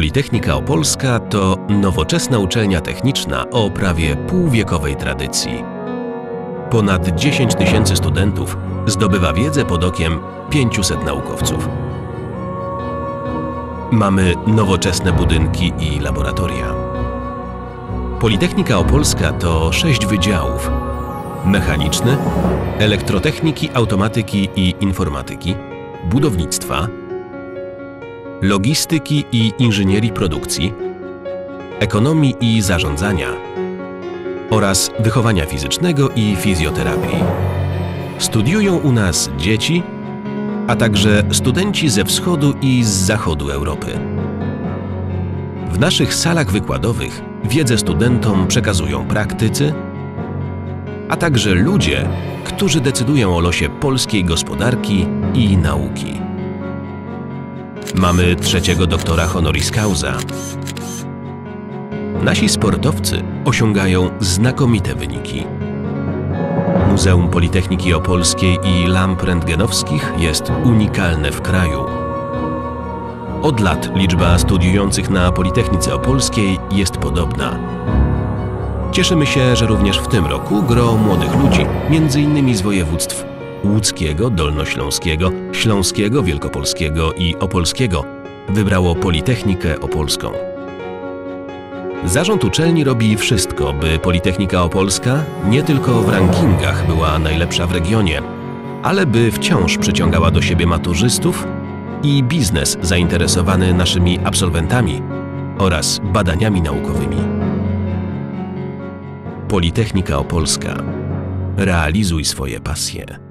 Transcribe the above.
Politechnika Opolska to nowoczesna uczelnia techniczna o prawie półwiekowej tradycji. Ponad 10 tysięcy studentów zdobywa wiedzę pod okiem 500 naukowców. Mamy nowoczesne budynki i laboratoria. Politechnika Opolska to sześć wydziałów: mechaniczny, elektrotechniki, automatyki i informatyki, budownictwa, logistyki i inżynierii produkcji, ekonomii i zarządzania oraz wychowania fizycznego i fizjoterapii. Studiują u nas dzieci, a także studenci ze wschodu i z zachodu Europy. W naszych salach wykładowych wiedzę studentom przekazują praktycy, a także ludzie, którzy decydują o losie polskiej gospodarki i nauki. Mamy trzeciego doktora honoris causa. Nasi sportowcy osiągają znakomite wyniki. Muzeum Politechniki Opolskiej i lamp rentgenowskich jest unikalne w kraju. Od lat liczba studiujących na Politechnice Opolskiej jest podobna. Cieszymy się, że również w tym roku gro młodych ludzi, m.in. z województw łódzkiego, dolnośląskiego, śląskiego, wielkopolskiego i opolskiego wybrało Politechnikę Opolską. Zarząd uczelni robi wszystko, by Politechnika Opolska nie tylko w rankingach była najlepsza w regionie, ale by wciąż przyciągała do siebie maturzystów i biznes zainteresowany naszymi absolwentami oraz badaniami naukowymi. Politechnika Opolska. Realizuj swoje pasje.